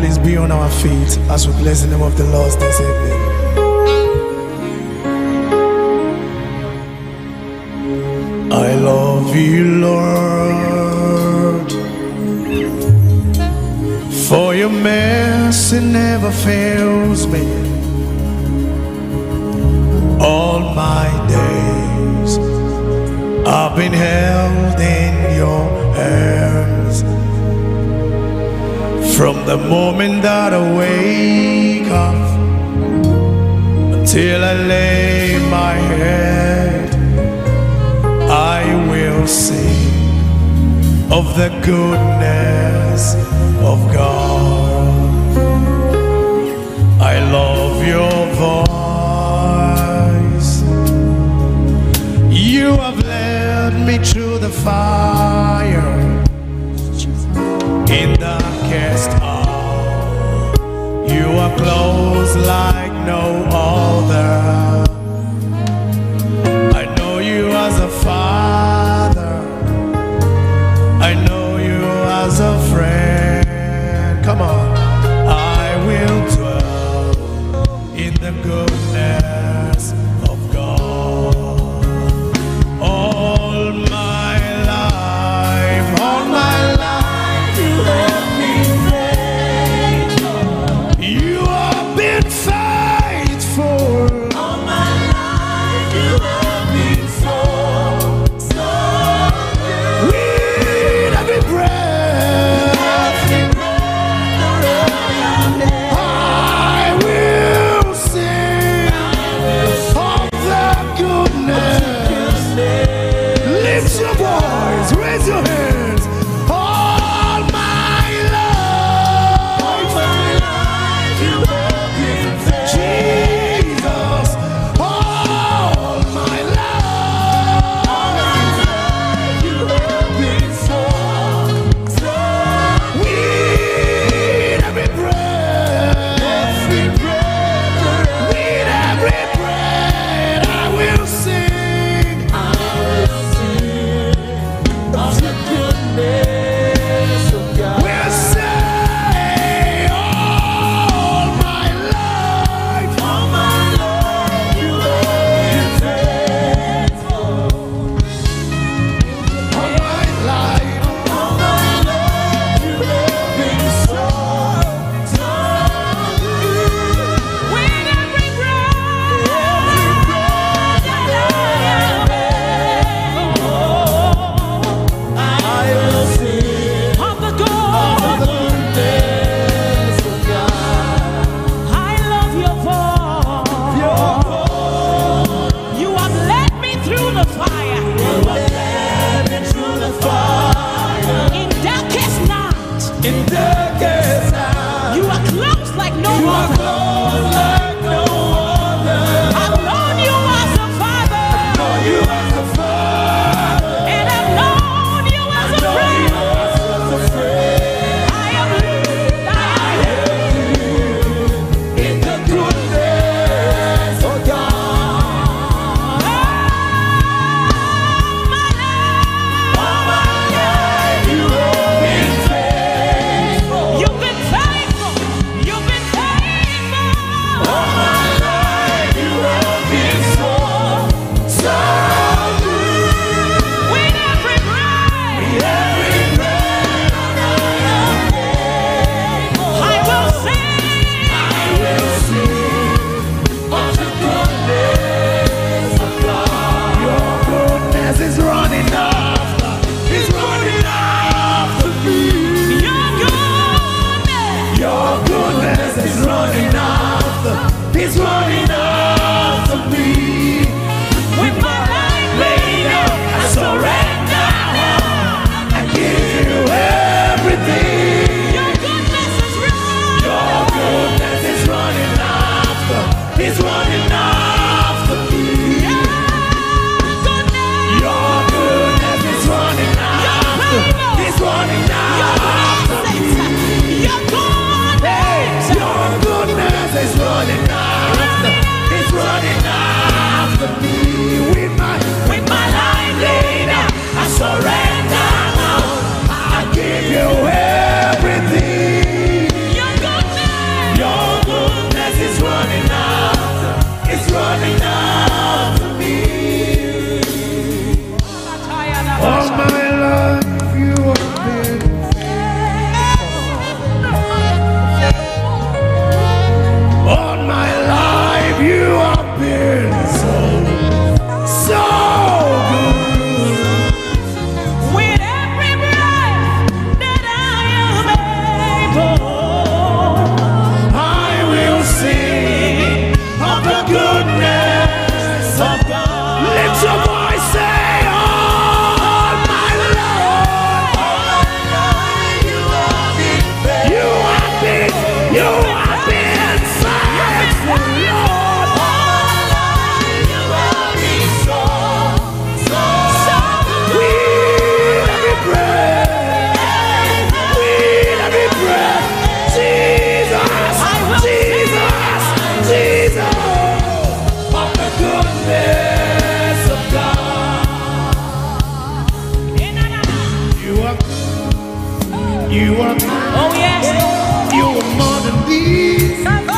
Please be on our feet as we bless the name of the Lord this evening. I love you, Lord, for your mercy never fails me. All my days I've been held in your hand. From the moment that I wake up until I lay my head, I will sing of the goodness of God. You are mine. Oh yes. You are more than these.